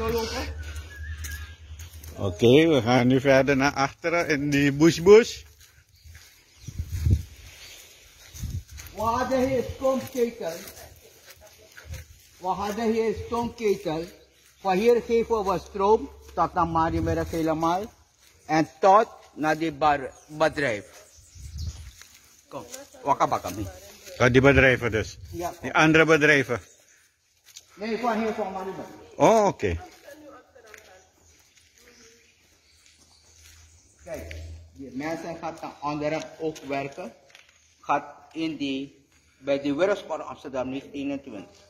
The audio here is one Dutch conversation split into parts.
zo lopen. Oké, we gaan nu verder naar achteren in die bush bush. We hadden hier stoomketel. We hadden hier stoomketel. Van hier geven we stroom tot naar Marienberg helemaal. En tot naar die bar, bedrijf. Kom, wakka bakka mee. Die bedrijven dus. Ja, Die andere bedrijven. Nee, van hier van Marienberg. Oh, oké. Kijk, die mensen gaan dan anderen ook werken. Gaat in die, bij de Wereldsport Amsterdam 1921.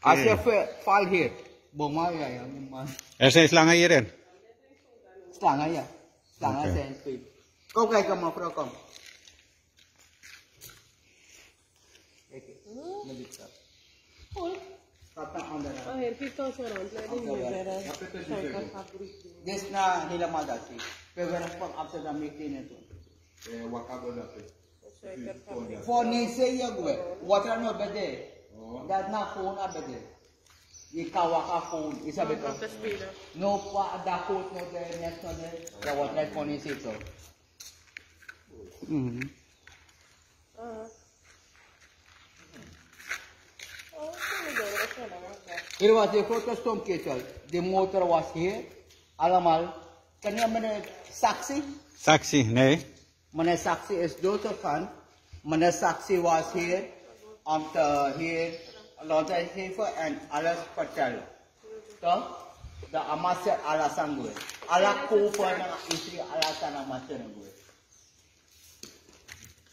Als je valt hier, boma ja, ja, man. Er zijn slangen hierin. Slangen ja, slangen Oké. zijn veel. Kom kijken mevrouw, kom. Kijk, met dit stap. Gaat naar anderen. Oh, hier kijk zo rondleiding hier weer. Suikerfabriek. Dit is na helemaal dat zie. Bij Wereldsport Amsterdam 1921. Suikerfabriek. For nise ya gue, water no bede. Dat na phone a bede. Ikaw ka phone, isa beto. Wat is spelen? No pa da quote no de next no de. Ya water phone is ito. Mhm. Ah. Oh, sorry, door. Dat is wel lang. Here was the photo storm kettle. The motor was here. Alamal. Kanya mene saksi. Saxi, nee. Mene saksi is dood gegaan. Mene saksi was here. Om te hier laten geven en alles vertellen. Toch? De amaser alasan gue. Ala kopen ng istri alasan amaser gue.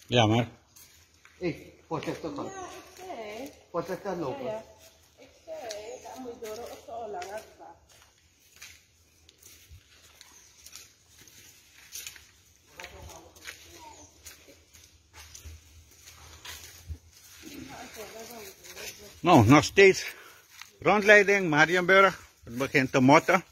Ja, maar. Eh, protector ka. Nee, Protector lopen. ja. Ik zei, dat moet door dat. Nou, nog steeds rondleiding Marienburg. Het begint te motten.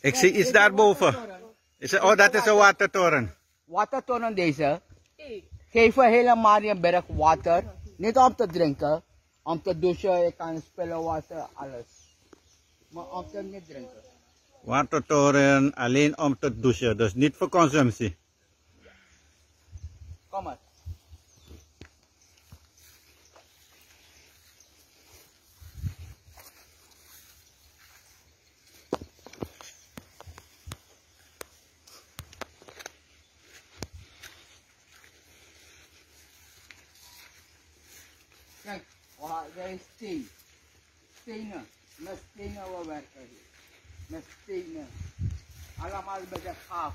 Ik zie iets daarboven. Is oh, dat is een watertoren. Watertoren deze. Geven hele Marienberg water. Niet om te drinken. Om te douchen, je kan spelen water, alles. Maar om te niet drinken. Watertoren alleen om te douchen, dus niet voor consumptie. Kom maar. Kijk, waar er is steen. Stenen. Met stenen we werken hier. Met stenen. Allemaal bij de gaaf.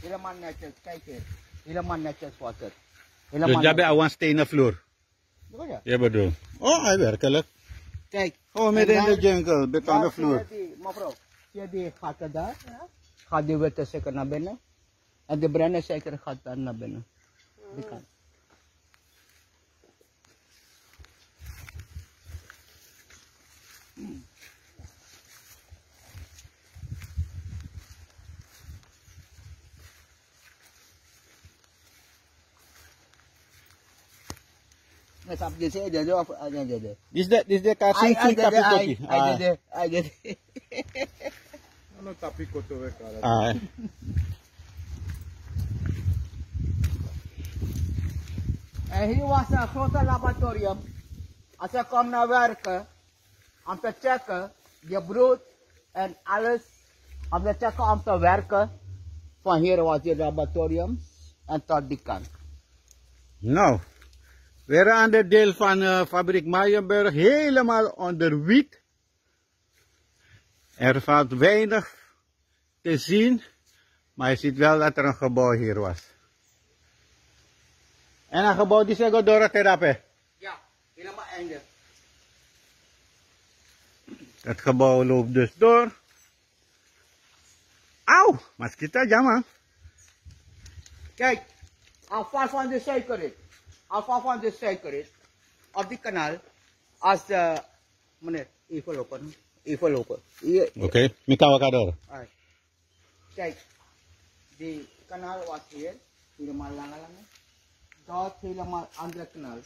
Helemaal netjes, kijk hier. Helemaal netjes water. Dus Helemaal jij bent netjes. een stenen vloer. Je? Je bedoelt. Oh, hij werkelijk. Kijk. Gewoon midden in de jungle, betonnen Ja, vloer. Mevrouw, zie je die gaten daar? Gaat die witte zeker naar binnen. En de bruine zeker gaat daar naar binnen. Die kant. Nah, sabi dia saya dia dia dia dia. dia. Is dat is de Ay, kasing ay, sing dede, ay, kapikoki? ay, dede, ay, dede. Ano tapi ko to eh, kala. Ah, En hier was een grote laboratorium. Als je komt naar werken, om te checken, je brood en alles, om te checken om te werken. Van hier was je laboratorium en tot die kant. nou, weer een ander deel van eh, fabriek Marienburg, helemaal onder wiet. Er valt weinig te zien, maar je ziet wel dat er een gebouw hier was. En een gebouw die zeggen door het terape. Ja, helemaal einde. Het gebouw loopt dus door. Auw, mosquito, jammer. Kijk, afval van de suikerrit. Afval van de suikerrit. Op die kanaal. Als de, meneer, even lopen. Even lopen. Hier, Oké, okay. Mikawakador. Alright. Kijk, die kanaal was hier. helemaal lange lange. Dat helemaal andere kanaal.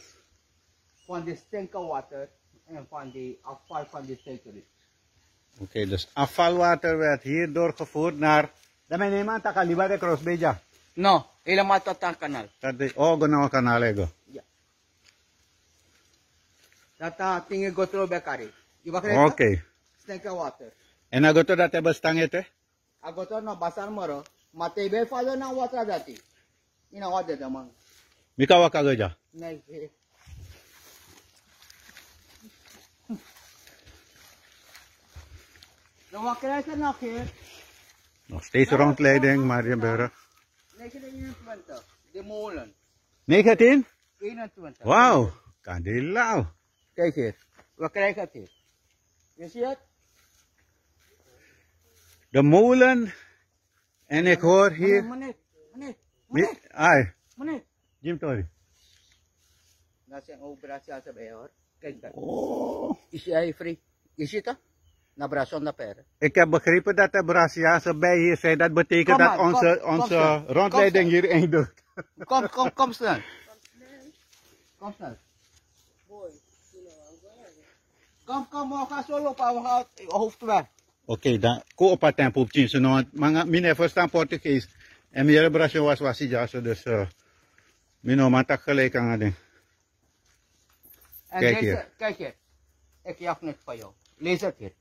Van de stinkerwater en van de afval van de tankery. Oké, dus afvalwater werd hier doorgevoerd naar... Dan ben je man takaliba de crossbeja. No, e mata matto kanal. canale. oh guna al canale ya. go. Yeah. Data tinge gotro bekari. Oke. Okay. Snake water. Ena gotro data bastangete? A gotro no basar moro. Mate be falo na water dati. Ina water da man. Mika waka goja. Nai. Dan hm. wat krijg je nog hier? stay steeds rondleiding, maar je beuren. 1921. De molen. 19? 21. Wauw, kadilaw. Kijk hier. Wat krijg je hier? Je ziet het? De molen. En ik hoor hier... Meneer, meneer, meneer, Ay, meneer. Jim Tori. Nasa yung operasyon sa bayor. Kijk dat. Oh. Is hij free? Je ziet het? Na braso na pera. Ik heb begrepen dat de Braziliaanse bij hier zijn. Dat betekent dat maar, onze, kom, onze rondleiding hier eindigt. Kom, kom, kom snel. Kom snel. Kom, kom, we gaan solo pa. We gaan hoofdweg. Oké, dan ko op het tempo op tien. No, mga mine verstaan Portugees. En meer Brazil was was so dus uh, mino matak gelijk aan ding. En Kijk deze, hier. Kijk hier. Ik jaag net van jou. Lees het hier.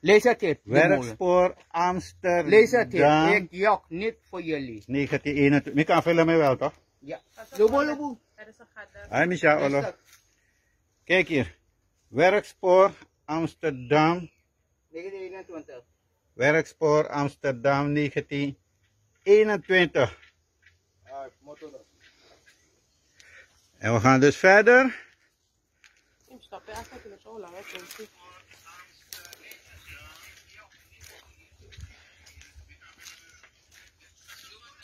Lees het hier. de molen. Werkspoor Amsterdam. Lees het hier. Ik jaag niet voor jullie. 1921. Mi kan filmen wel toch? Ja. Gat daar. Ay, Misha, het. Kijk hier. Werkspoor Amsterdam. 1921. Werkspoor Amsterdam 1921. Ah, motor. En we gaan dus verder. Ik stap niet zo lang.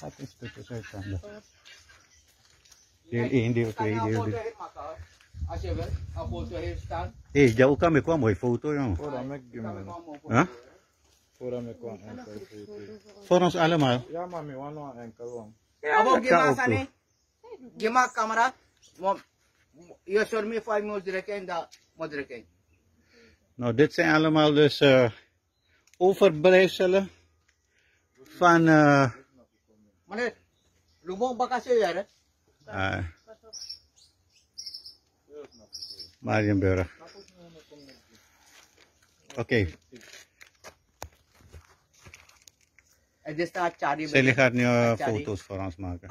Wat is dit? Is uit handen. Deel 1, deel 2, Kan je deel een 3. foto hier maken? Als je wil, een foto hier staan. Hé, hey, jou kan mooie foto. Voordat ik ik Voordat ik kwam enkel foto. Voor ons allemaal. Ja, maar ik wil nog enkel auto. sa ni? Gima camera? Mo, you show me direct and the mo direct. Nou, dit zijn allemaal dus eh overblijfselen van eh Ba kasi yan? uh, Marienburg. Oké, En dit staat Charlie. Sally gaat nu foto's voor ons maken.